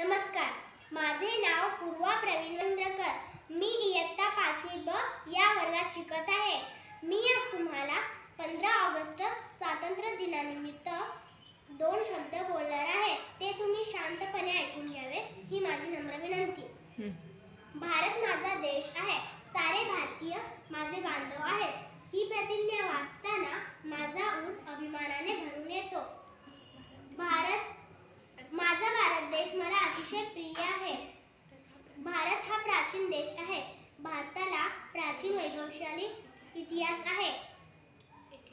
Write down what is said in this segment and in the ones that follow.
नमस्कार. माझे नाव पूर्वा प्रवीणकर मी इयत्ता पाचवी ब या वर्गात शिकत आहे. मी आज तुम्हाला पंधरा ऑगस्ट स्वातंत्र्य दिनानिमित्त दोन शब्द बोलणार आहे ते तुम्ही शांतपणे ऐकून घ्यावे ही माझी नम्र विनंती भारत माझा देश आहे सारे भारतीय माझे बांधव आहेत ही प्रतिज्ञा वाचताना माझा ऊर अभिमानाने भरून येतो भारत माझा भारत देश मला अतिशय प्रिय आहे भारत हा प्राचीन देश आहे. भारताला प्राचीन वैभवशाली इतिहास आहे.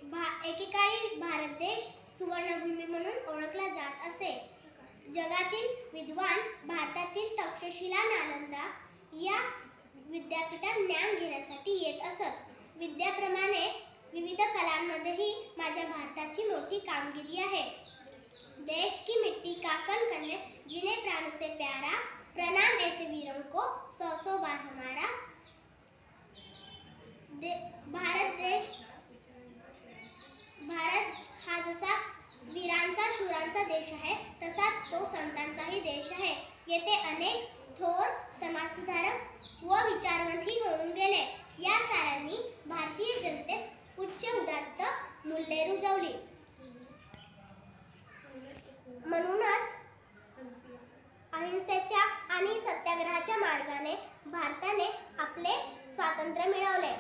भा- एकेकाळी भारत देश सुवर्णभूमी म्हणून ओळखला जात असे. जगातील विद्वान भारतातील तक्षशिला नालंदा या विद्यापीठात ज्ञान घेण्यासाठी येत असत. विद्याप्रमाणे विविध कलांमध्येही माझ्या भारताची मोठी कामगिरी आहे. देश की मिट्टी का कण करणे जिने प्राण से प्यारा प्रणाम ऐसे वीरों को सौ सौ बार हमारा दे, भारत देश भारत हा जसा वीरांचा शूरांचा देश आहे तसाच तो संतांचाही देश आहे. येथे अनेक थोर समाजसुधारक व विचारवंतही होऊन गेले. या साऱ्यांनी भारतीय जनतेत उच्च उदात्त मूल्ये रुजवली. म्हणूनच अहिंसेच्या आणि सत्याग्रहाच्या मार्गाने भारताने आपले स्वातंत्र्य मिळवले.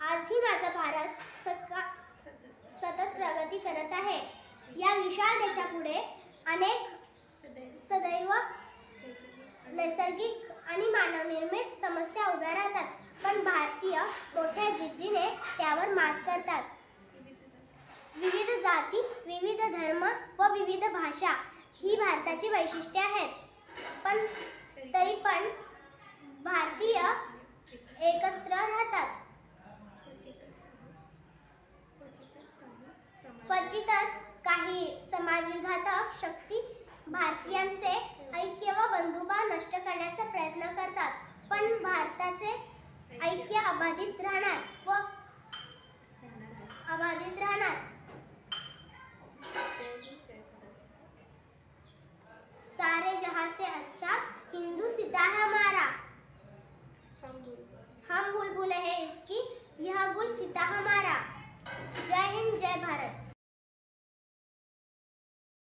आजही माझा भारत सका सतत प्रगती करत आहे. या विशाल देशापुढे अनेक सदैव नैसर्गिक आणि मानवनिर्मित समस्या उभ्या राहतात पण भारतीय मोठ्या जिद्दीने त्यावर मात करतात. विविध जाती विविध धर्म व विविध भाषा ही भारताची वैशिष्ट्ये आहेत. पण तरी पण भारतीय एकत्र राहतात. क्वचितच काही समाजविघातक शक्ती भारतीयांचे ऐक्य व बंधुभाव नष्ट करण्याचा प्रयत्न करतात. पण भारताचे ऐक्य अबाधित राहणार.